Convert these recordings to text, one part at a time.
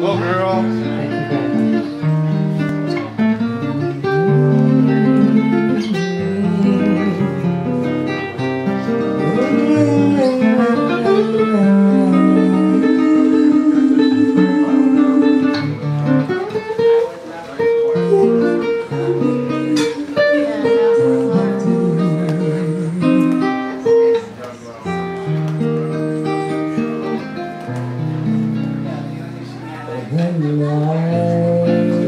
Go, girl. and are.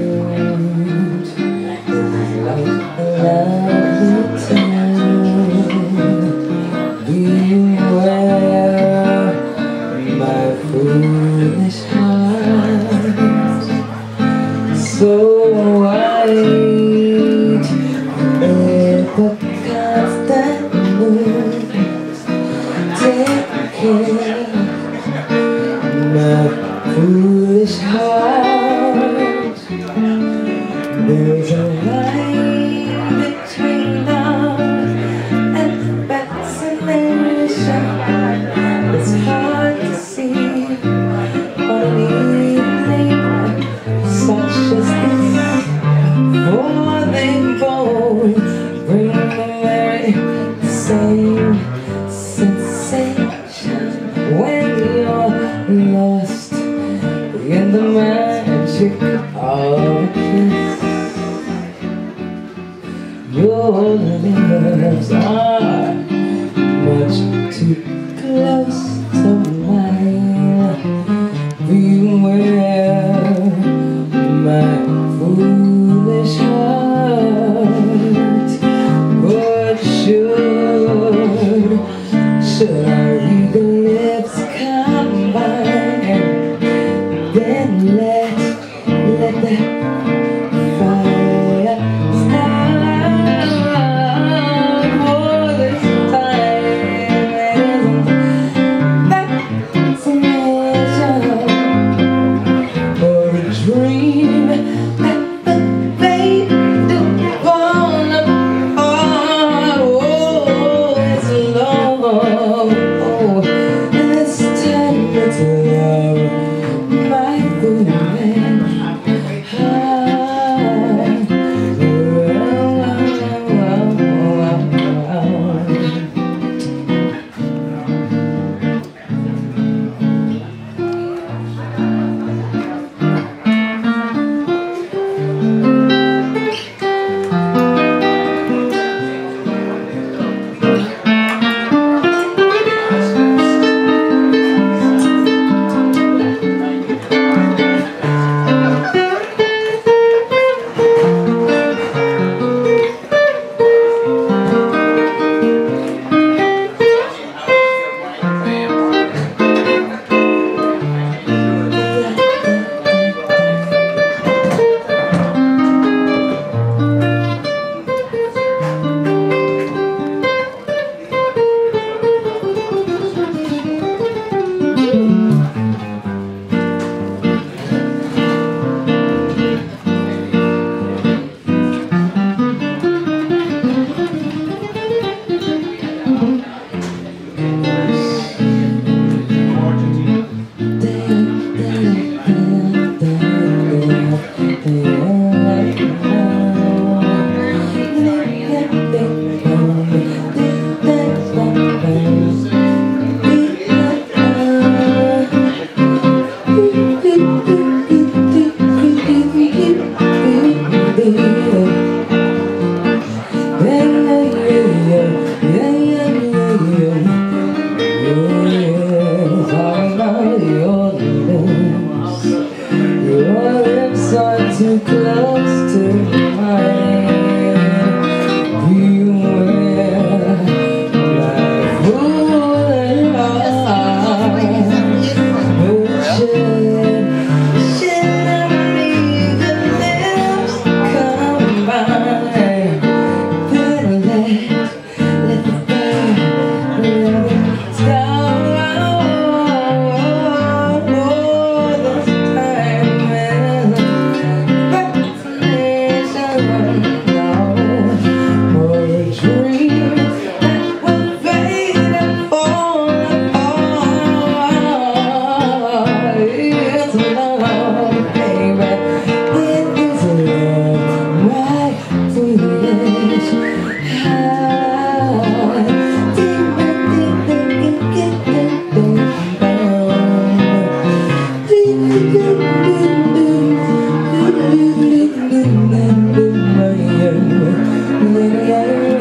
same sensation when you're lost in the magic of a kiss. Your lips are much too close. the lips too close to mine Hallelujah.